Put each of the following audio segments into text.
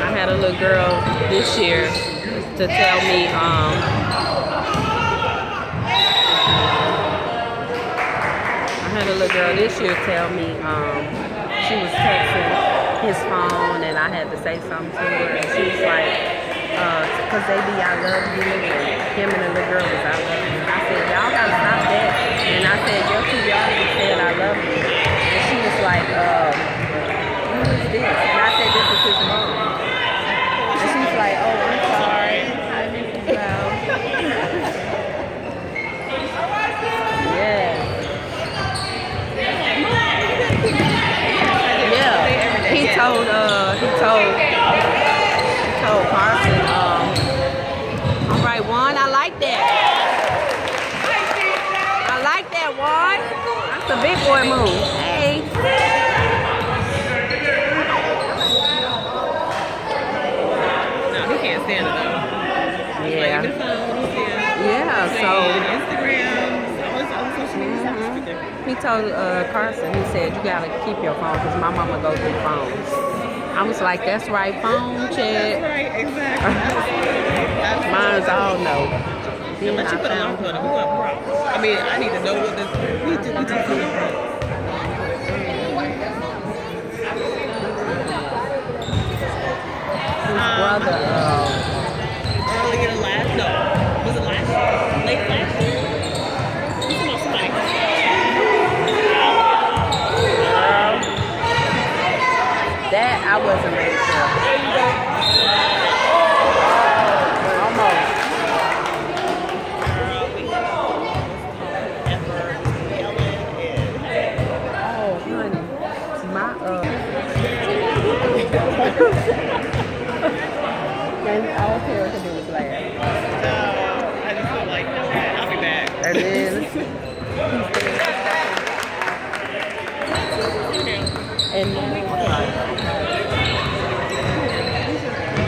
I had a little girl this year to tell me, um, I had a little girl this year tell me, um, she was texting his phone and I had to say something to her and she was like, uh, cause they be I love you and him and the little girl was I love you. I said, y'all gotta stop that. And I said, yo, two y'all said I love you. And she was like, um, who is this? And I said, this is his mom. And she was like, oh, I'm sorry. Hi, Mrs. Brown. yeah. Yeah. He told, uh, he told, he told Carson, um, all right, Juan, I like that. I like that, Juan. That's a big boy move. Hey. No, he can't stand it though. Yeah. the phone, yeah. Yeah, so Instagram, all this other social media stuff. It's ridiculous. he told uh, Carson, he said, you gotta keep your phone because my mama go through phones. I was like, that's right, phone That's check. right, exactly. That's Mine's all no. Yeah, but you put a found- lock on it. We want props. I mean, I need to know what this. We do. We just need props. his brother, uh, Earlier last, no, was it last year? Late last year? Who's the most somebody? that I wasn't ready for. Almost. Oh, honey, my uh. And all Tara could do was laugh. No, I just feel like, okay, I'll be back. And then, and then,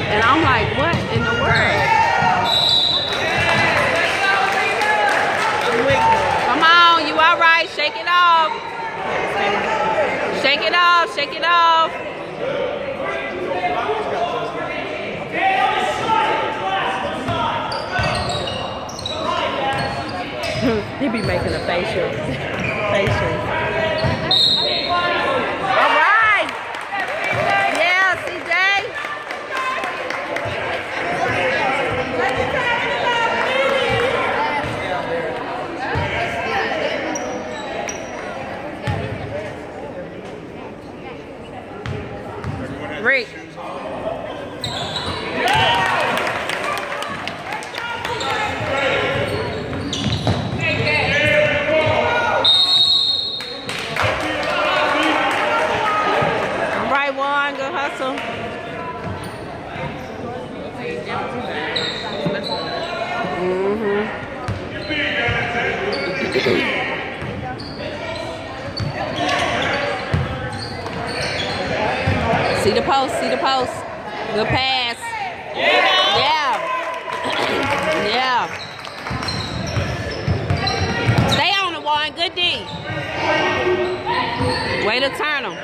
and I'm like, what in the world? Come on, you all right? Shake it off. Shake it off. Shake it off. He be making a facial. Facial. All right. Yeah, CJ. Rick. All right, Juan, good hustle. Mm-hmm. See the post, see the post. Good pass. Yeah. yeah. Stay on it, Warren. Good D. Way to turn them.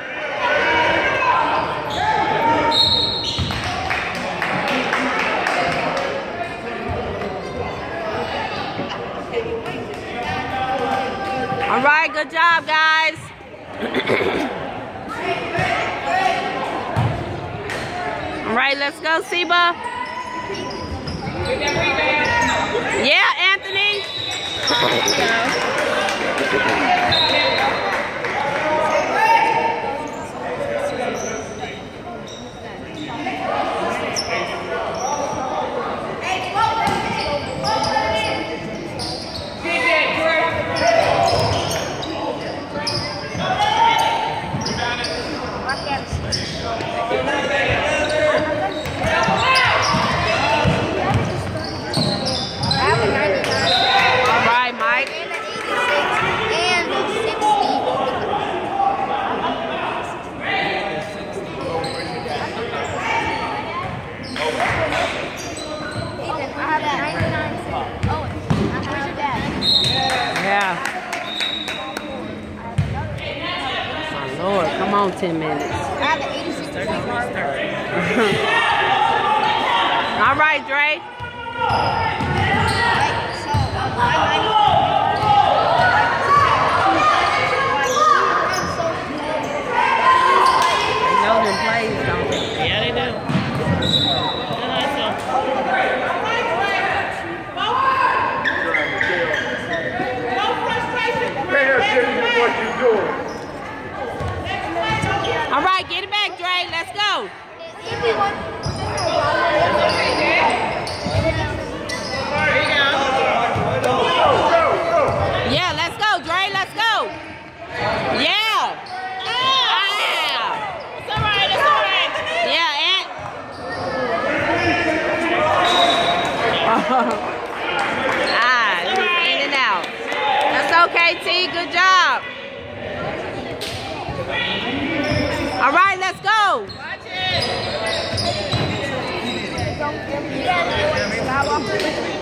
All right, good job, guys. All right, let's go, CEBA. Yeah, Anthony. All right, Mike. And the 60. Ethan, I have that 99 Oh, I have that. On, 10 minutes. I have an 86 percent mark. All right, Dre. Right, so um, my They know them plays, don't they? Yeah, they do. Uh-huh, so- Pay attention to what you're doing. All right, get it back, Dre. Let's go. Yeah, let's go, Dre. Let's go. Yeah. Ah. It's all right, it's all right. Yeah, and ah, in and out. That's okay, T. Good job. All right, let's go. Watch it.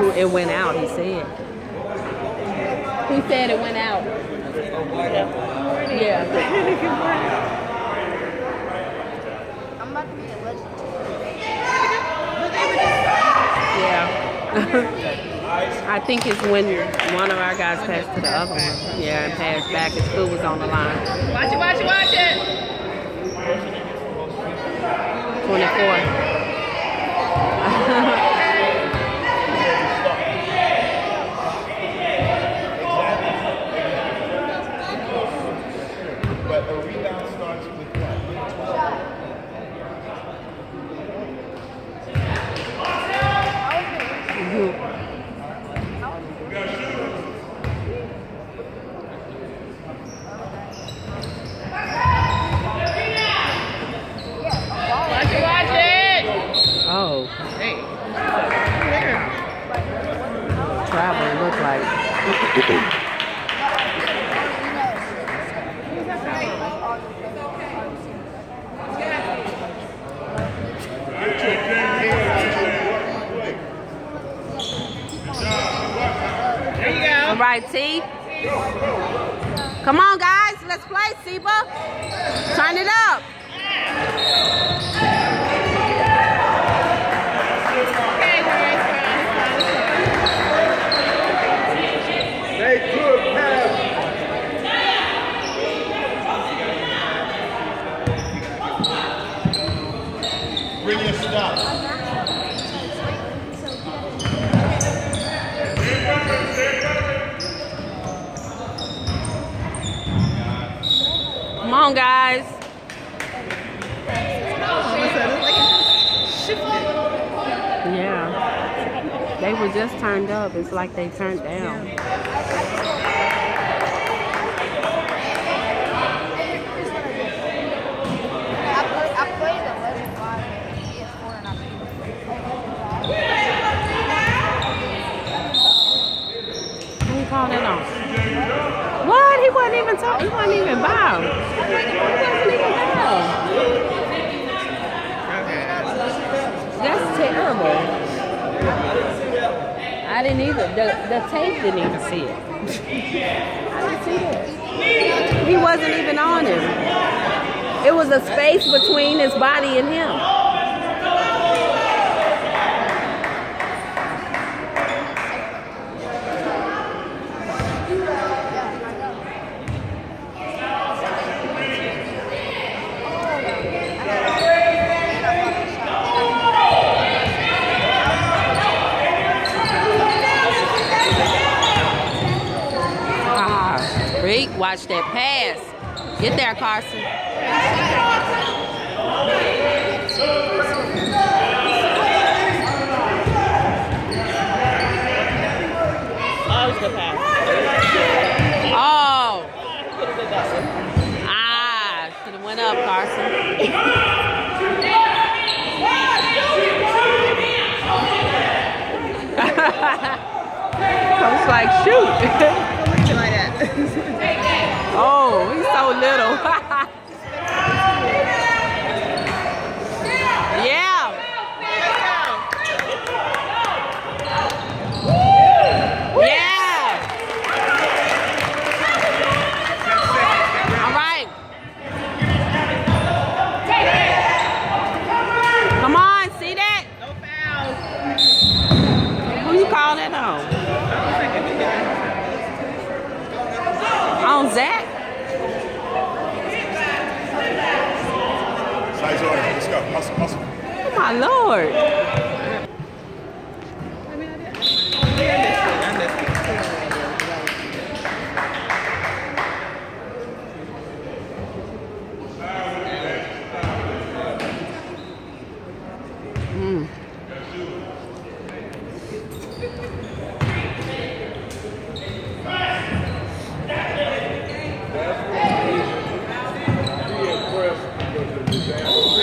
It went out, he said. He said it went out. Yeah. I'm about to be a legend. Yeah. I think it's when one of our guys passed to the other one. Yeah, and passed back. His foot was on the line. Watch it, watch it, watch it. 24. But a rebound starts with what? Watch it, watch it. Oh, Hey. travel, it looked like. There you go. All right, T. Come on, guys. Let's play, CEBA. Turn it up. Okay, Dre, it's fine, it's fine, it's fine. They could pass. Bring your stuff. Come on, guys. Yeah. They were just turned up. It's like they turned down. I played, I played the Legend 5 on PS4 and I Who? What? He wasn't even talking. He wasn't even bowed. He wasn't even bowed. That's terrible. I didn't either. The, the tape didn't even see it. I didn't see. He wasn't even on him. It was a space between his body and him. Ah, Reek, watch that pass. Get there, Carson. Oh, ah, went up, Carson. I was like, shoot. oh, he's so little. Nice order. Let's go. Hustle, hustle. Oh my lord. I mean, I did. I missed it. I missed it.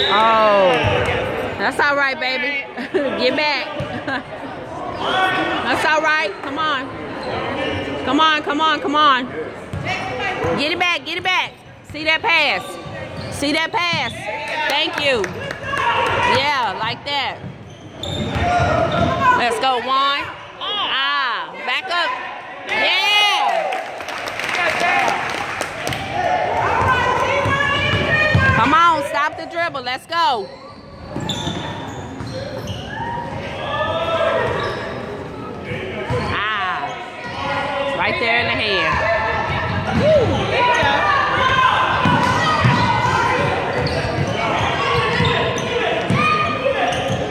Oh, that's all right, baby. Get back. that's all right. Come on. Come on, come on, come on. Get it back, get it back. See that pass. See that pass. Thank you. Yeah, like that. Let's go, one. Ah, back up. Yeah. Come on, stop the dribble. Let's go. Ah, it's right there in the hand.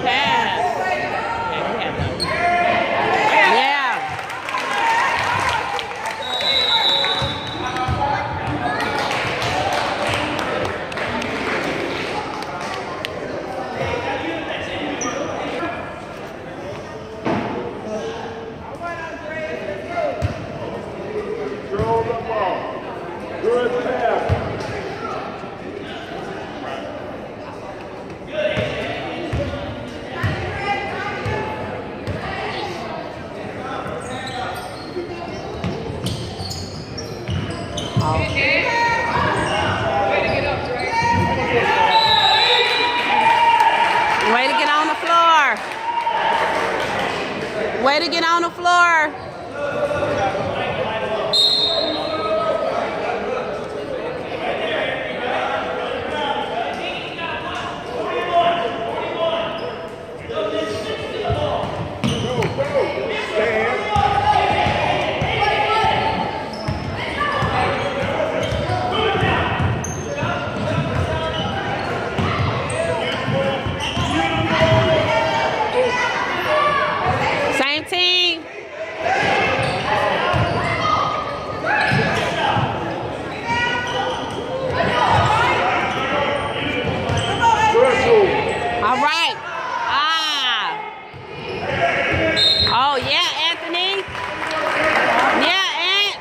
Pass. Yeah, we have that. Yeah. Control the ball. Good pass. Way to get on the floor. Way to get on the floor. Go, go. Stand. Same team. Good move. All right. Ah. Oh, yeah, Anthony. Yeah, Ant.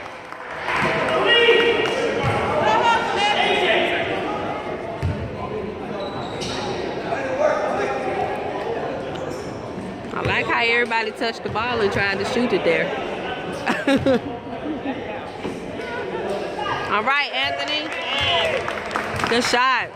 I like how everybody touched the ball and tried to shoot it there. All right, Anthony. Good shot.